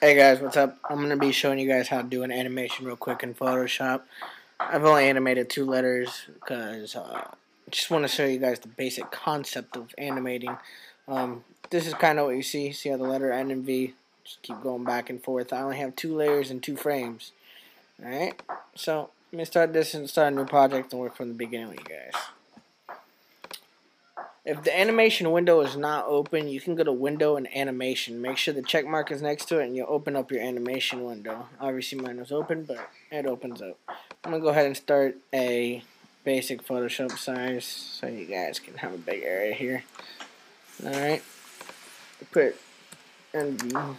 Hey guys, what's up? I'm going to be showing you guys how to do an animation real quick in Photoshop. I've only animated two letters because uh, I just want to show you guys the basic concept of animating. Um, this is kind of what you see. See how the letter N and V just keep going back and forth. I only have two layers and two frames. Alright, so let me start this and start a new project and work from the beginning with you guys. If the animation window is not open, you can go to Window and Animation. Make sure the check mark is next to it and you'll open up your animation window. Obviously mine was open, but it opens up. I'm going to go ahead and start a basic Photoshop size so you guys can have a big area here. Alright. Put NV.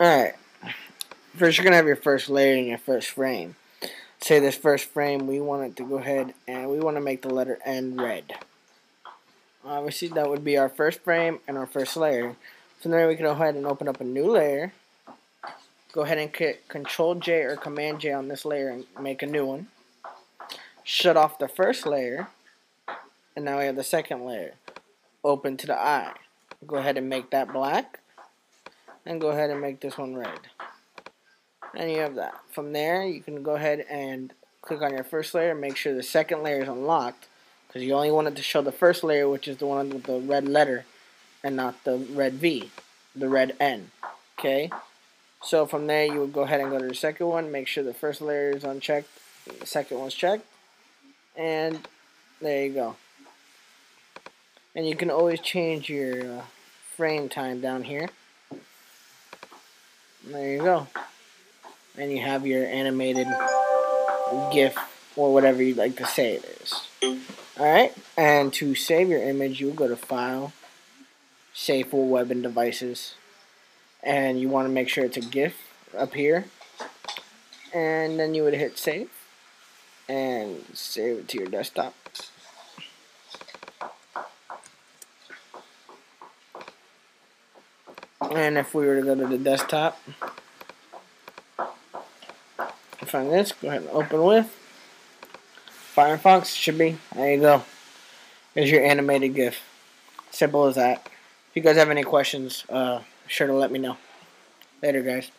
Alright. First, you're going to have your first layer in your first frame. Say this first frame, we want it to go ahead and we want to make the letter N red. Obviously, that would be our first frame and our first layer. So then we can go ahead and open up a new layer. Go ahead and hit Control J or Command J on this layer and make a new one. Shut off the first layer. And now we have the second layer. Open to the eye. Go ahead and make that black. And go ahead and make this one red and you have that. From there, you can go ahead and click on your first layer, make sure the second layer is unlocked, because you only want it to show the first layer, which is the one with the red letter, and not the red V, the red N. Okay? So from there, you would go ahead and go to the second one, make sure the first layer is unchecked, the second one's checked, and there you go. And you can always change your uh, frame time down here. There you go and you have your animated GIF or whatever you'd like to say it is. Alright, and to save your image, you will go to File, Save for Web and Devices, and you want to make sure it's a GIF up here, and then you would hit Save, and save it to your desktop. And if we were to go to the desktop, find this, go ahead and open with. Firefox should be. There you go. There's your animated GIF. Simple as that. If you guys have any questions, uh, sure to let me know. Later, guys.